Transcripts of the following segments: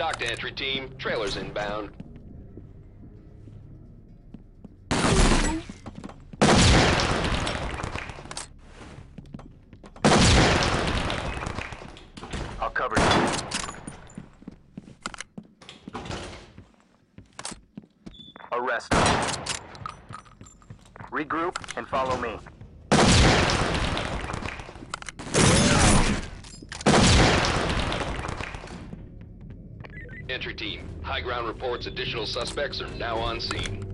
TOC to entry team. Trailers inbound. I'll cover you. Arrest. Regroup and follow me. Entry team. High ground reports additional suspects are now on scene.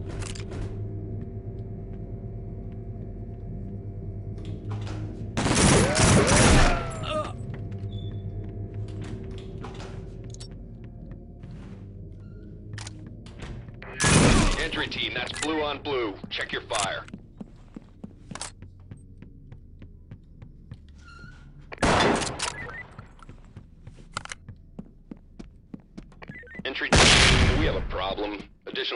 Entry team, that's blue on blue. Check your fire. Entry team, we have a problem. Additional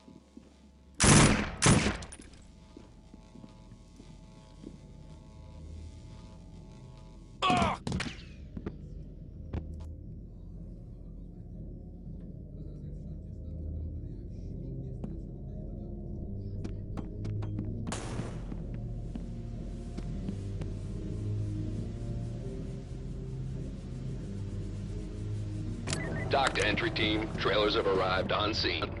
TOC to entry team. Trailers have arrived on scene.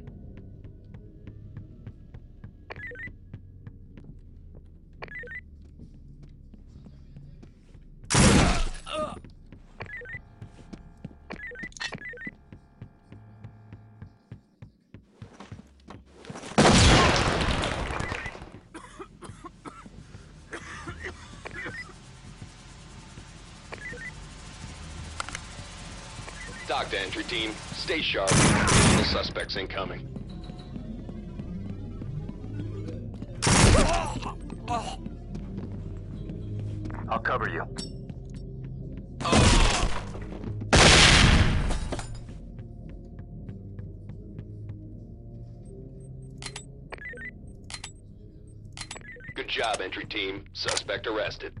To entry team, stay sharp. Additional suspects incoming. I'll cover you. Good job, entry team. Suspect arrested.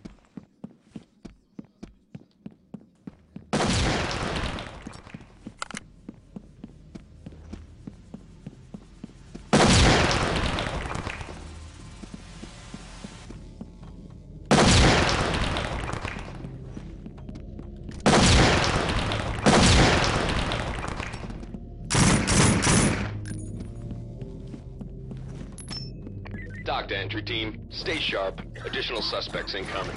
Team, stay sharp. Additional suspects incoming.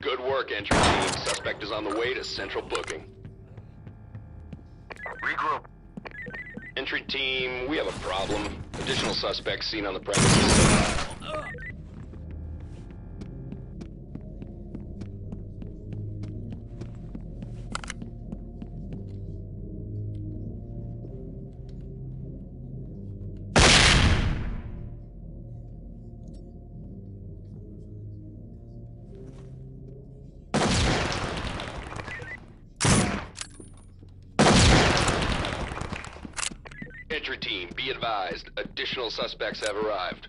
Good work, entry team. Suspect is on the way to central booking. Suspects seen on the premises. Advised. Additional suspects have arrived.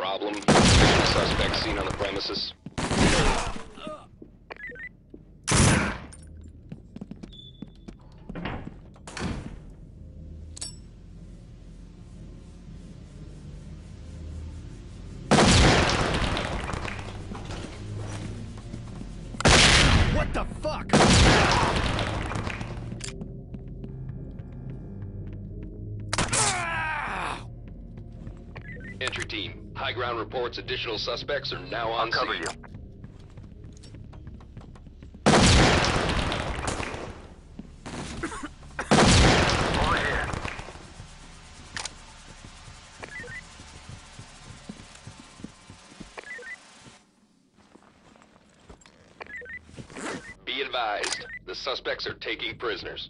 problem. Suspects seen on the premises. Reports additional suspects are now I'll on cover scene. you. Be advised, the suspects are taking prisoners.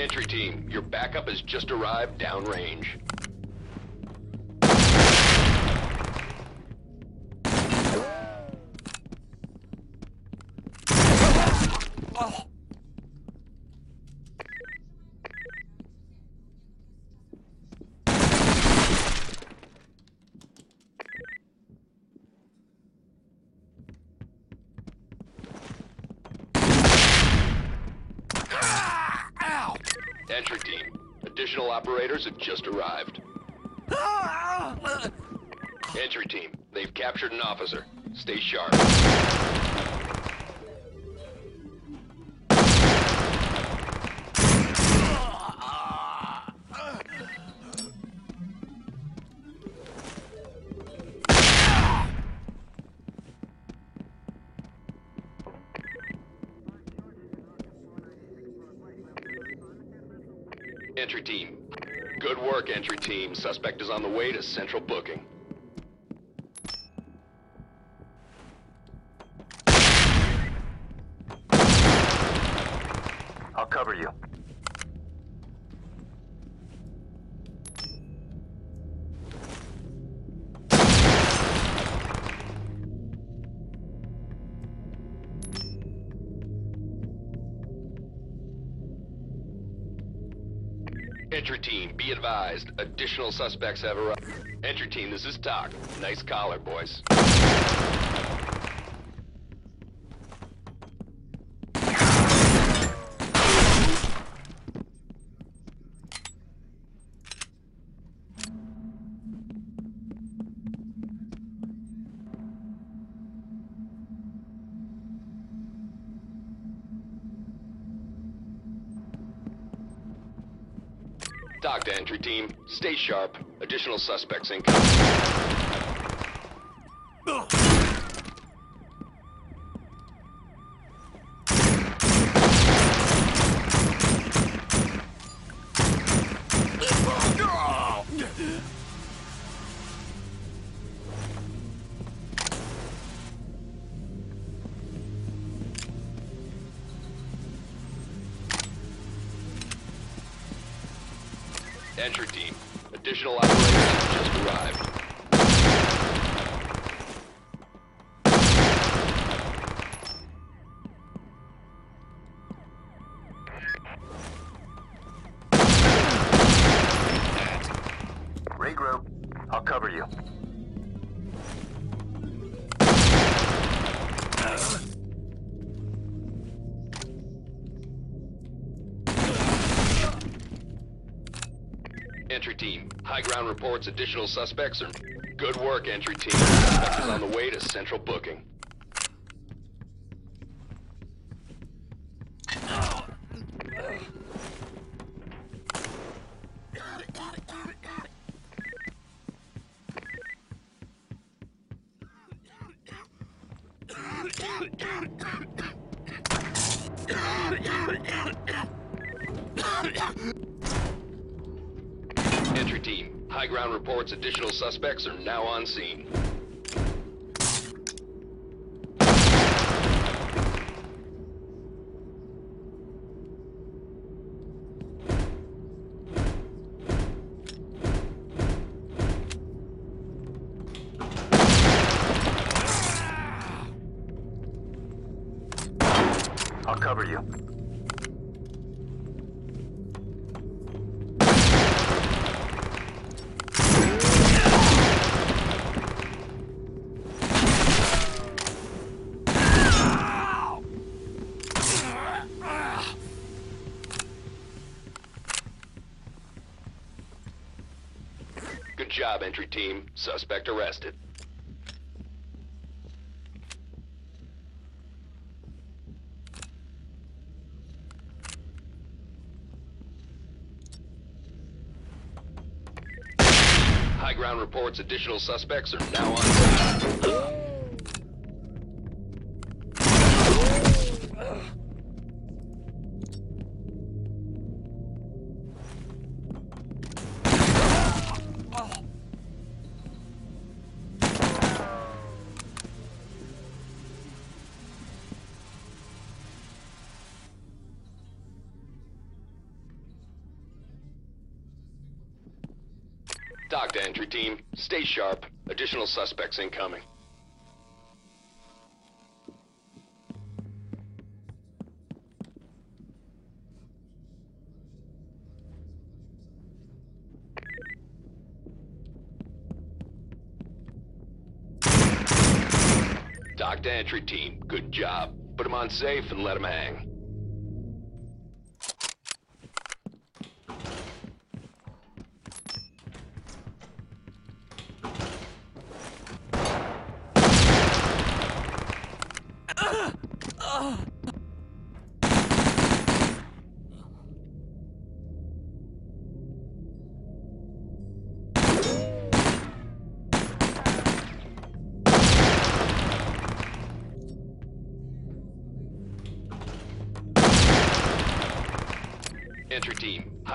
Entry team, your backup has just arrived downrange. Raiders have just arrived. Ah! Entry team, they've captured an officer. Stay sharp. Entry team, Good work, entry team. Suspect is on the way to central booking. Advised. Additional suspects have arrived. Entry team, this is TOC. Nice collar, boys. TOC to entry team. Stay sharp. Additional suspects incoming. High ground reports additional suspects are... Good work, entry team. Suspect is on the way to central booking. Additional suspects are now on scene. Good job, entry team. Suspect arrested. High ground reports additional suspects are now on sharp. Additional suspects incoming. TOC to entry team. Good job. Put him on safe and let him hang.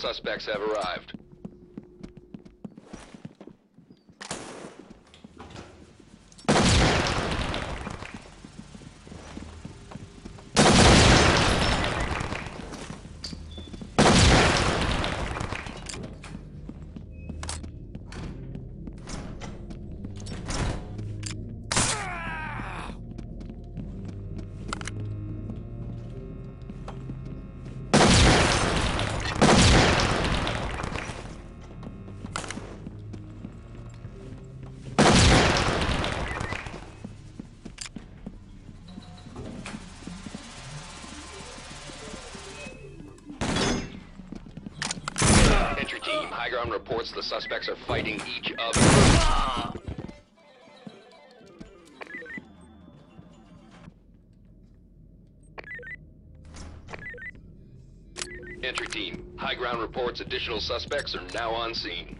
Suspects have arrived. Team, reports the suspects are fighting each other. Entry team, high ground reports additional suspects are now on scene.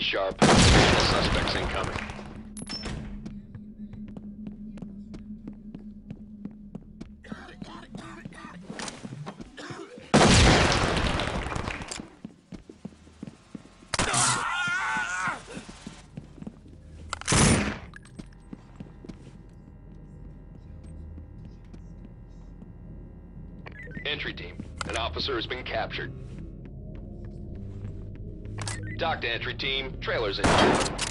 Sharp. Additional suspects incoming. Entry team. An officer has been captured. TOC to entry team. Trailers in.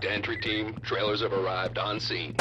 TOC entry team. Trailers have arrived on scene.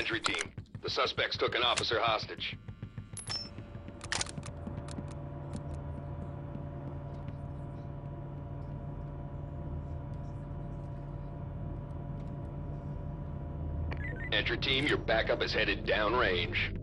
Entry team. The suspects took an officer hostage. Entry team, your backup is headed downrange.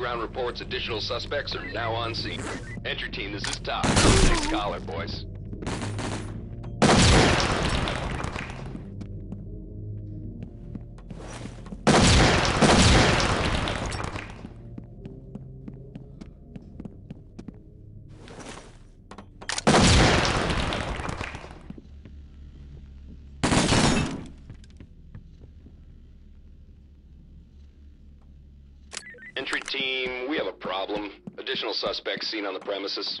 Ground reports additional suspects are now on scene. Entry team, this is TOC. Next caller, boys. Have a problem. Additional suspects seen on the premises.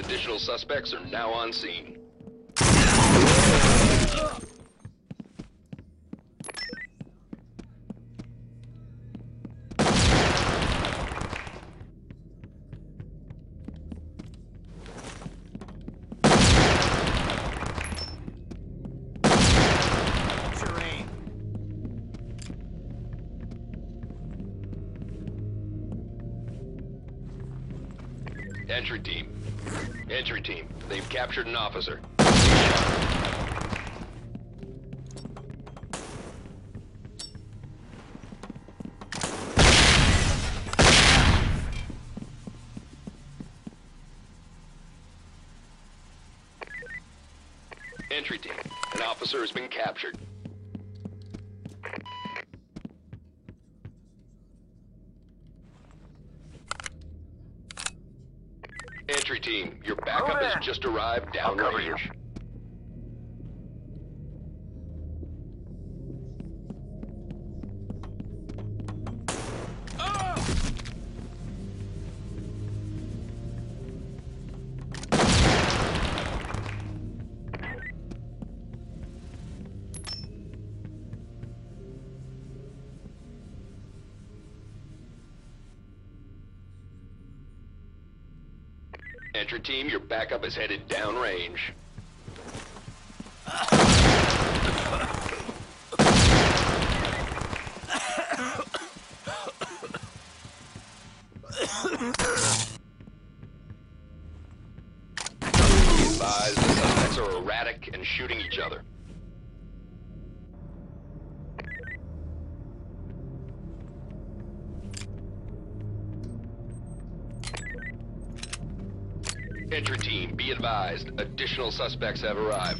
Additional suspects are now on scene. Entry team. Entry team. They've captured an officer. Entry team. An officer has been captured. Entry team, your backup Over. has just arrived I'll cover you. downrange. Entry team, your backup is headed downrange. Suspects have arrived.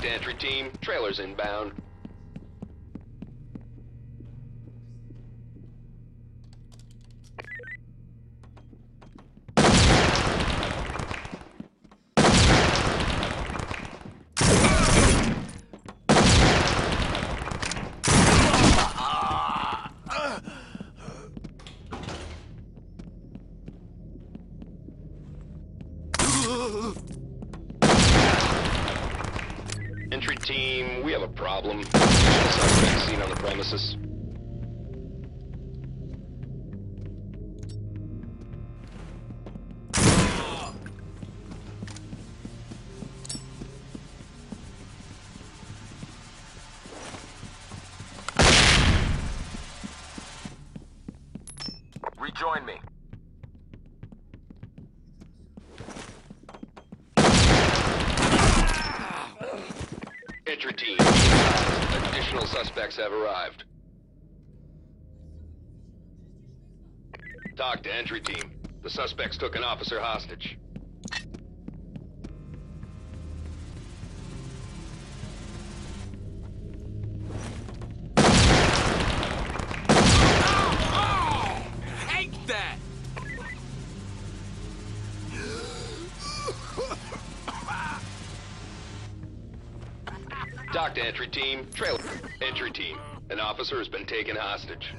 TOC entry team, trailers inbound. Have arrived. Talk to entry team. The suspects took an officer hostage. Entry team, trailer. Entry team, an officer has been taken hostage.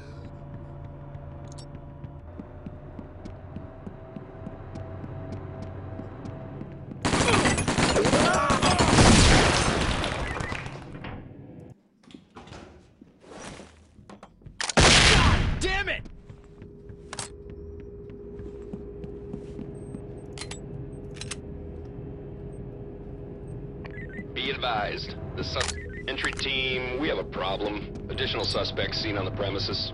Damn it! Be advised, the sus- entry team, we have a problem. Suspects seen on the premises.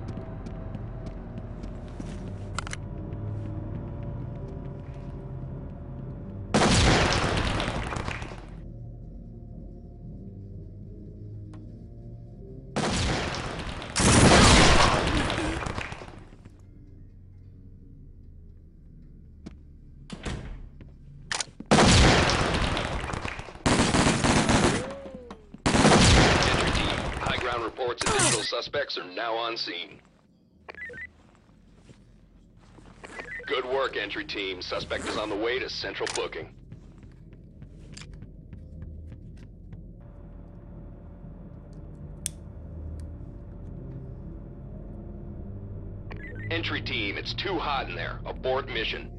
Scene. Good work, entry team. Suspect is on the way to central booking. Entry team, it's too hot in there. Abort mission.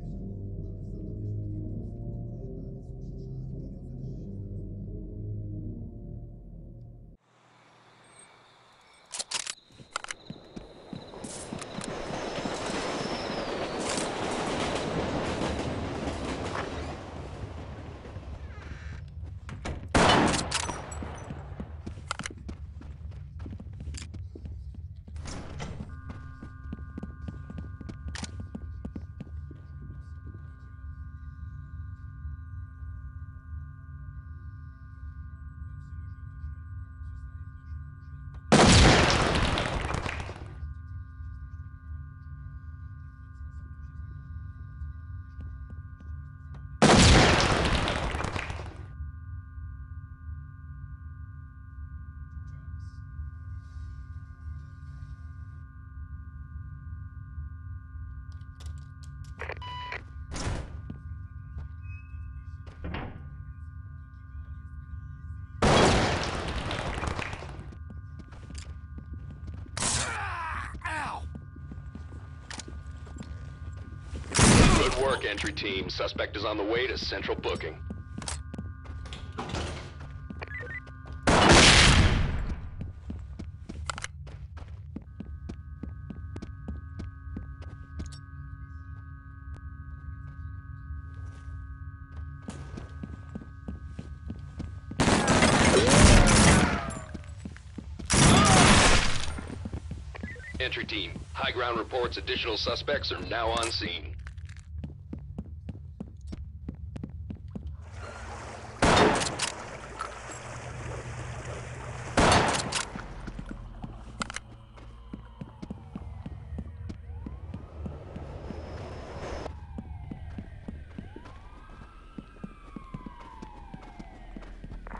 Entry team. Suspect is on the way to central booking. Entry team, high ground reports additional suspects are now on scene.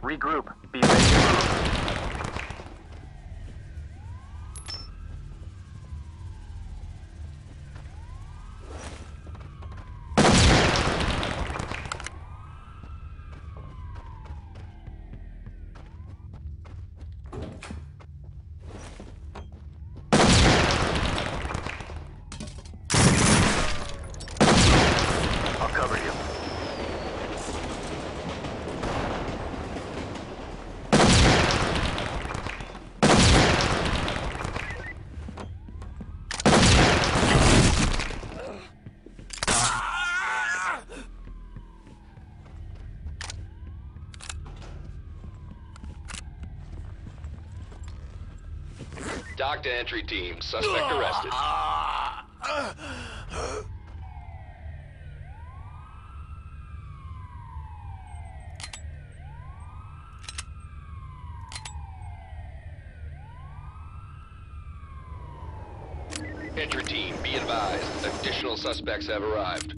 Regroup. Be ready To entry team, suspect arrested. Entry team, be advised. Additional suspects have arrived.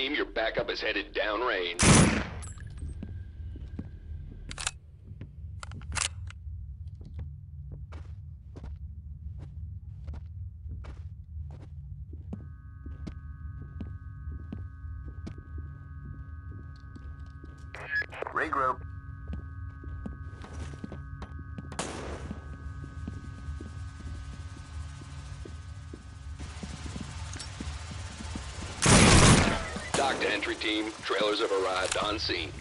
Team, your backup is headed downrange. Regroup. TOC to entry team, trailers have arrived on scene.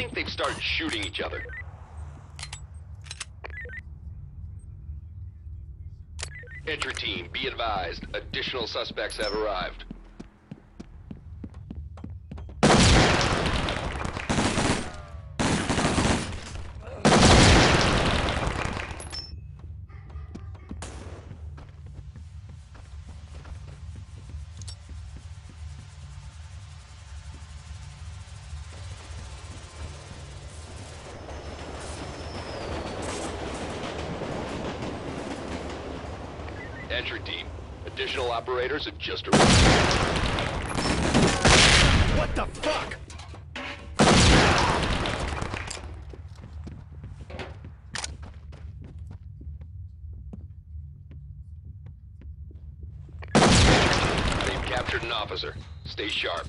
Think they've started shooting each other. Entry team, be advised. Additional suspects have arrived. Entry team, Additional operators have just arrived. What the fuck? They've captured an officer. Stay sharp.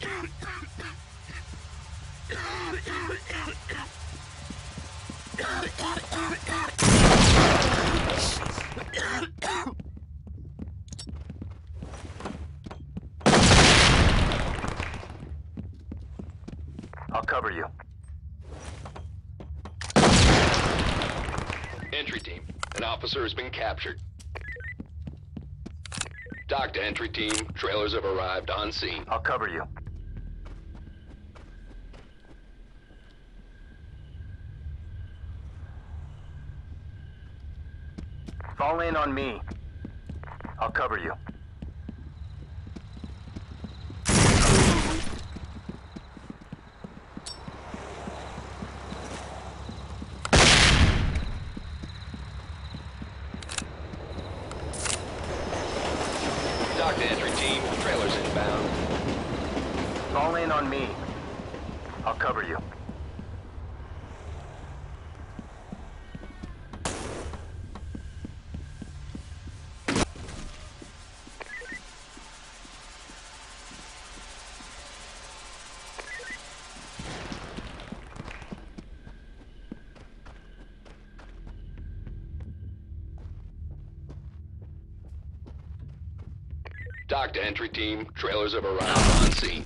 Entry team, trailers have arrived on scene. I'll cover you. Fall in on me. I'll cover you. TOC to entry team, trailers inbound. Fall in on me. I'll cover you. TOC to entry team, trailers have arrived on scene.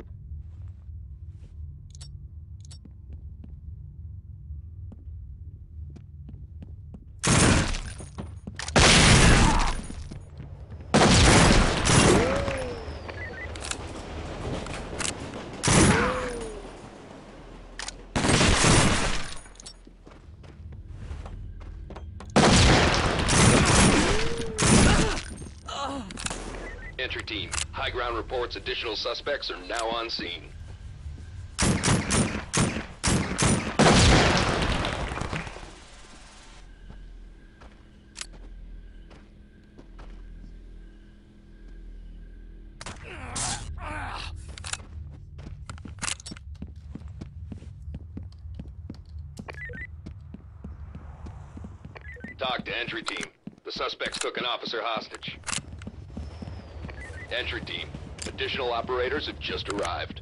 Entry team, high ground reports additional suspects are now on scene. TOC to entry team. The suspects took an officer hostage. Entry team. Additional operators have just arrived.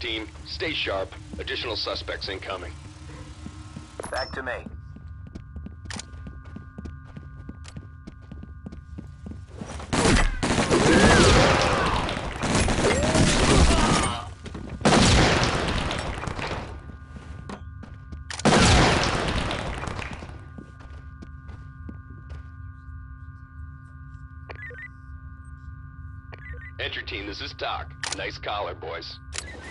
Team. Stay sharp. Additional suspects incoming. Back to me. Entry team, this is TOC. Nice collar, boys.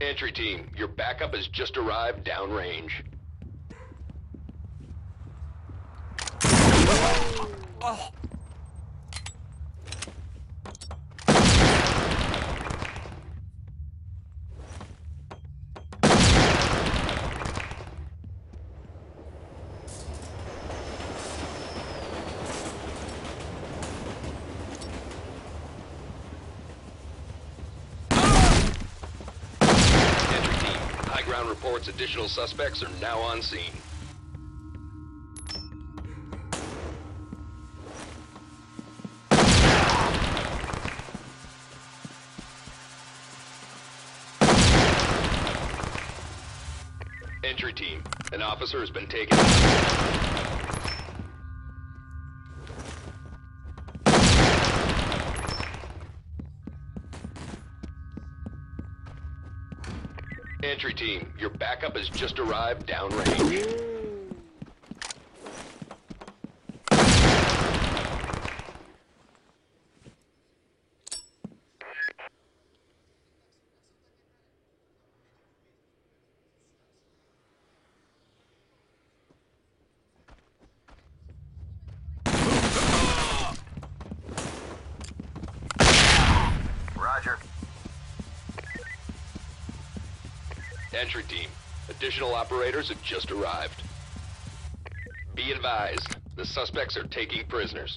Entry team, your backup has just arrived downrange. Entry team, high ground reports additional suspects are now on scene. Entry team, an officer has been taken. Entry team, your backup has just arrived downrange. Roger. Entry team, additional operators have just arrived. Be advised, the suspects are taking prisoners.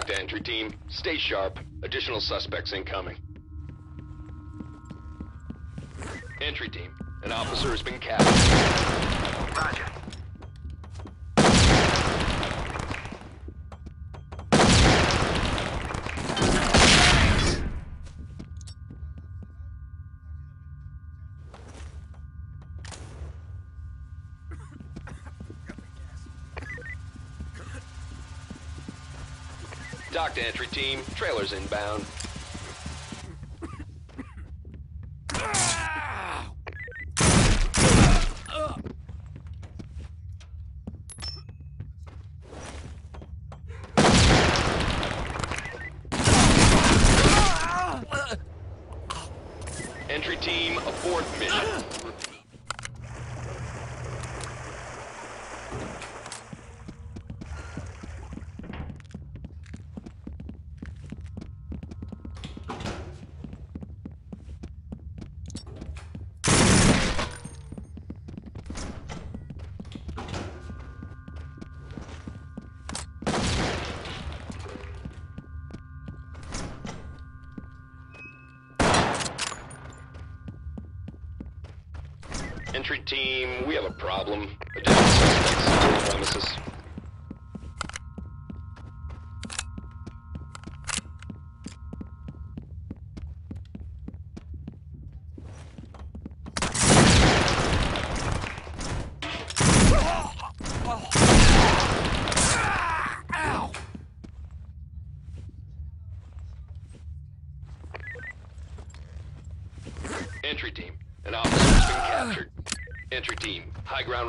To entry team. Stay sharp. Additional suspects incoming. Entry team. An officer has been captured. Roger. Entry team. Trailers inbound. Entry team, abort mission. Team, we have a problem. Entry team, an officer has been captured. Entry team, high ground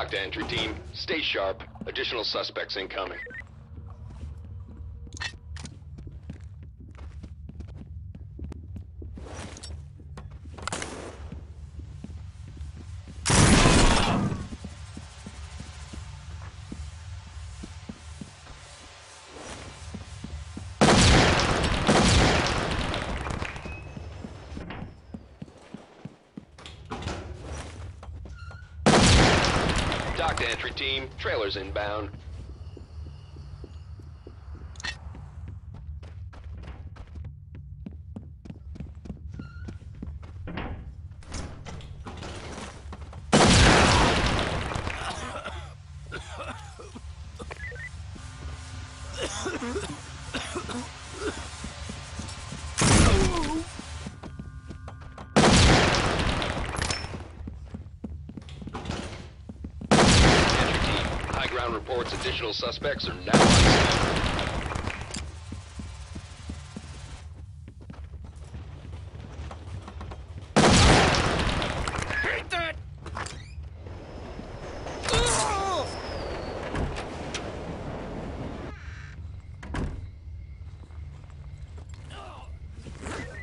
TOC to entry team. Stay sharp. Additional suspects incoming. TOC to entry team. Trailers inbound. Entry team. High ground reports additional suspects are now!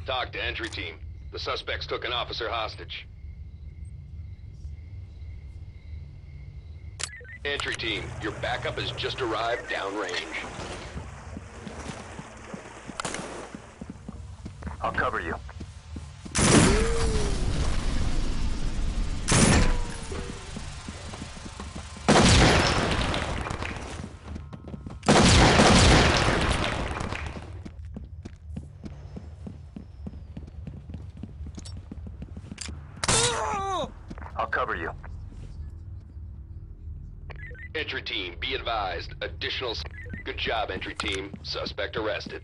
TOC to entry team. The suspects took an officer hostage. Entry team, your backup has just arrived downrange. I'll cover you. I'll cover you. Entry team, be advised. Additional. Good job, entry team. Suspect arrested.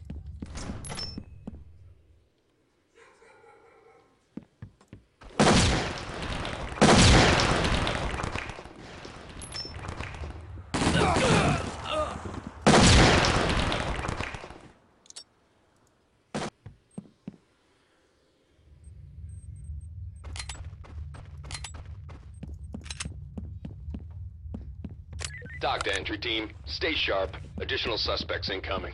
TOC to entry team. Stay sharp. Additional suspects incoming.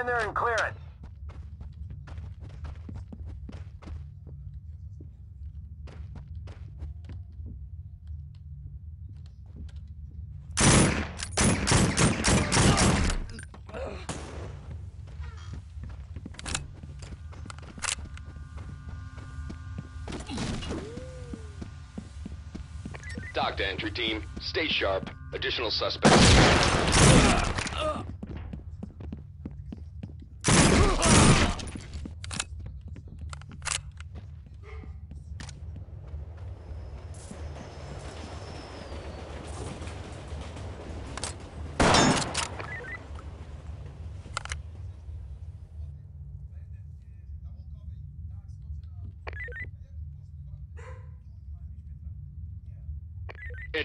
in there and clear it. TOC to entry team, stay sharp. Additional suspects.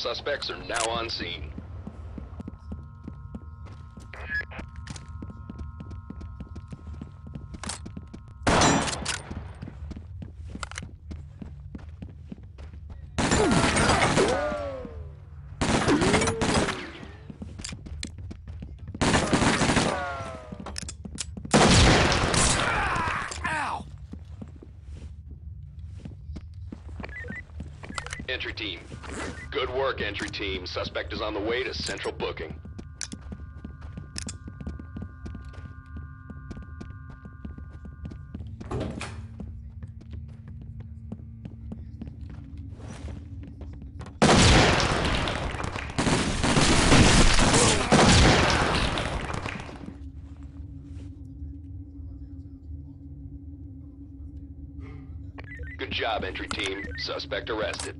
suspects are now on scene. Entry team. Good work, entry team. Suspect is on the way to central booking. Good job, entry team. Suspect arrested.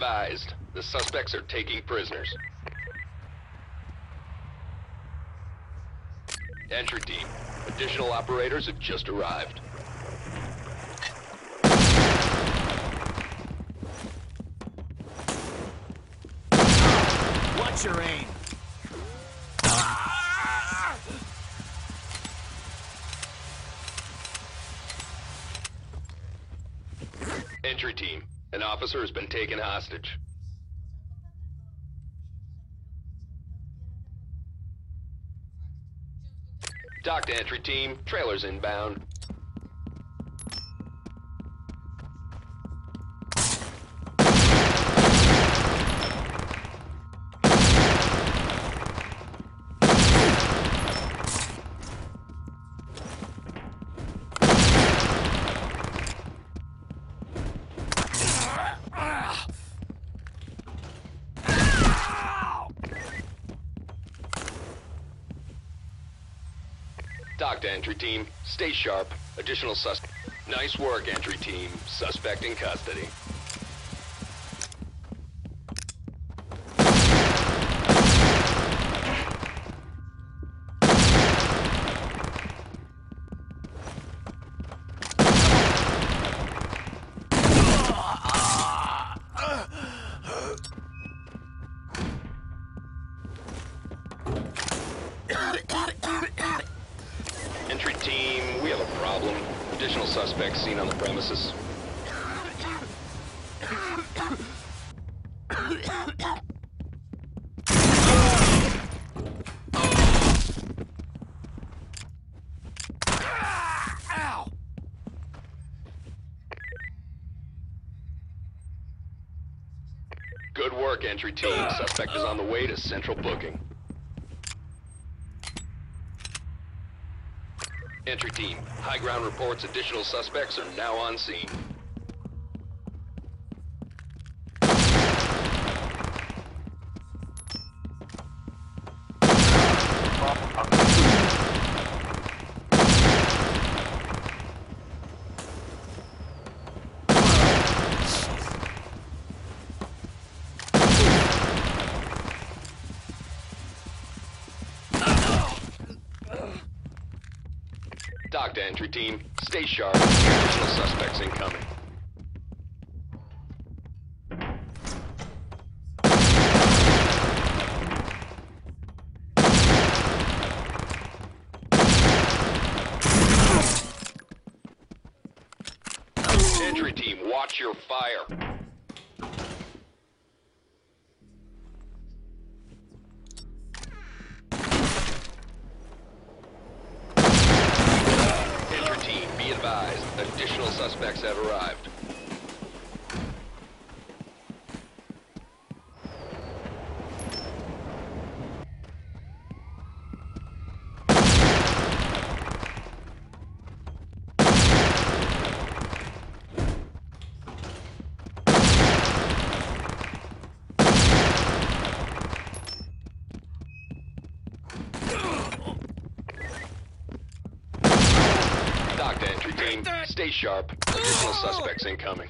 advised, the suspects are taking prisoners. Entry team, additional operators have just arrived. Watch your aim. Entry team, an officer has been taken hostage. TOC to entry team, trailers inbound. Entry team, stay sharp. Additional suspect. Nice work, entry team. Suspect in custody. Entry team, we have a problem. Additional suspects seen on the premises. Ow! Entry team. Suspect is on the way to central booking. Entry team, high ground reports additional suspects are now on scene. Team. Stay sharp. Additional suspects incoming. Entry team, watch your fire. Entry team, be advised. Additional suspects have arrived. TOC to entry team. Stay sharp. Additional suspects incoming.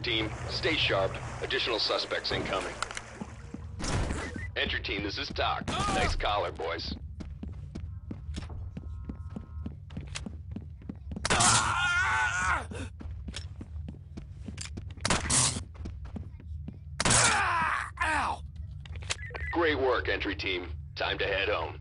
team. Stay sharp. Additional suspects incoming. Entry team, this is TOC. Nice collar, boys. Great work, entry team. Time to head home.